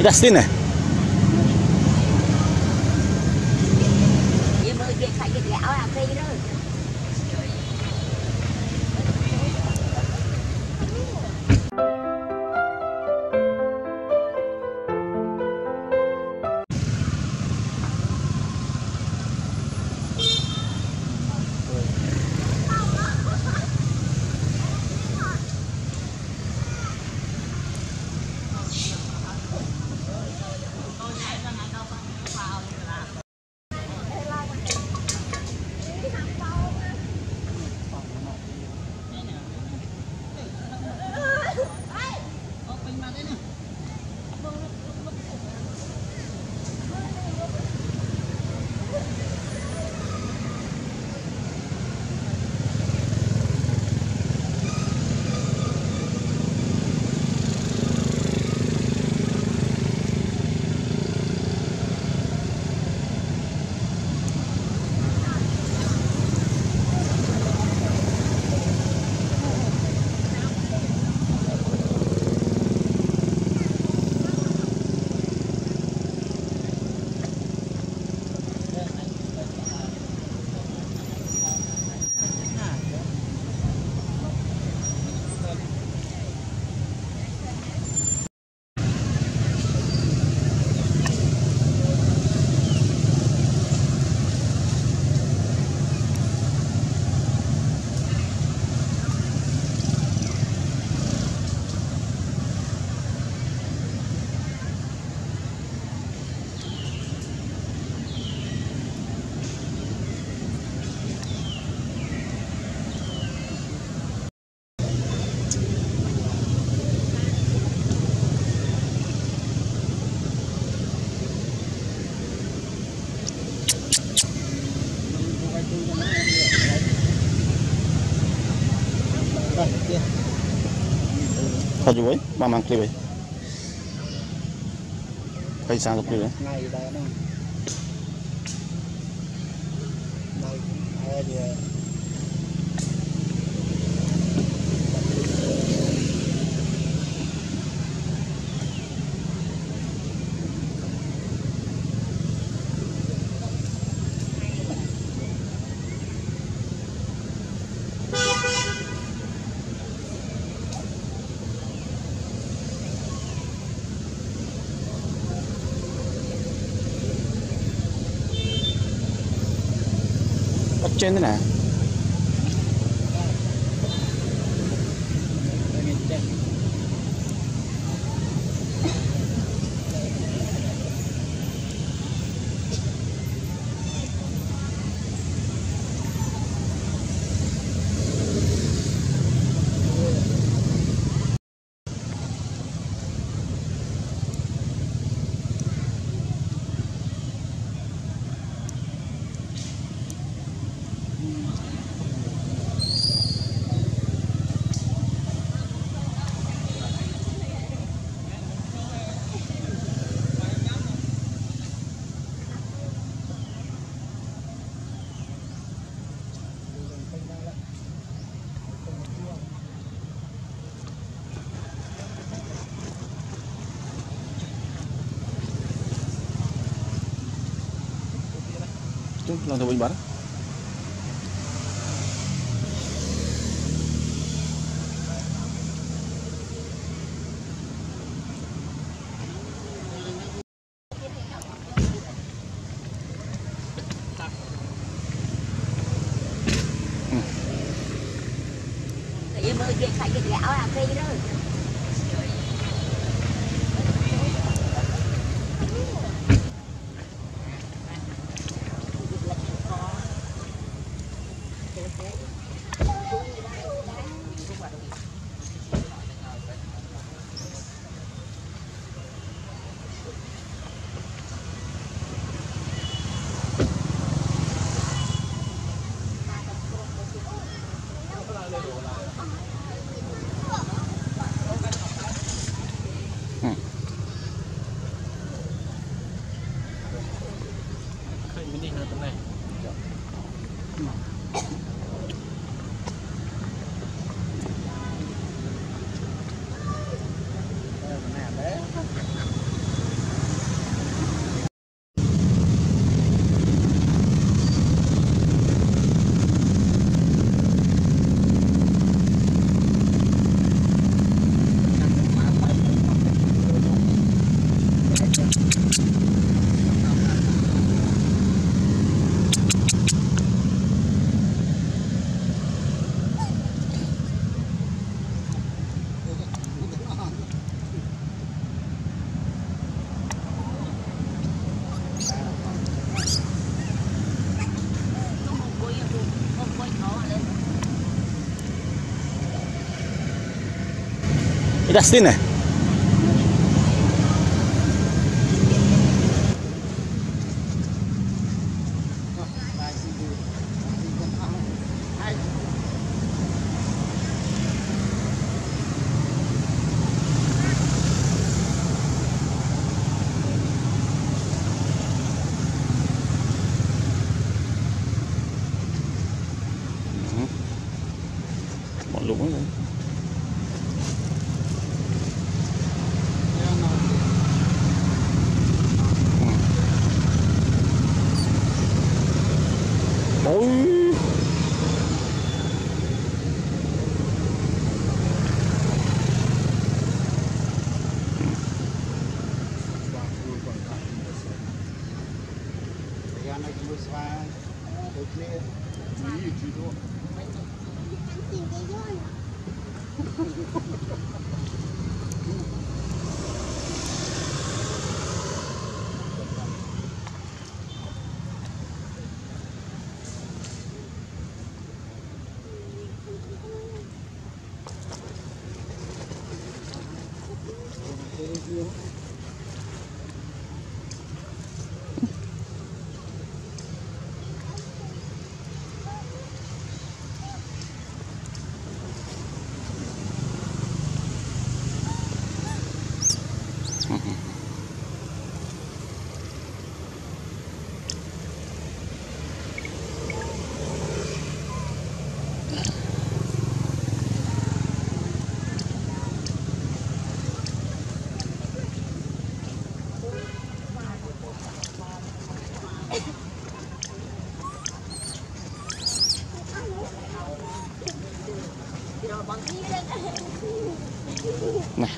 Ida Stine. Eh? Thật rồi, ba mang clip ấy. Phải sang clip đấy. 真的来 này. Itu langsung buat barang. Dia mới việc phải việc gạo à cây đó. Είναι στήνε. was fine. Okay. Me, you. Nah.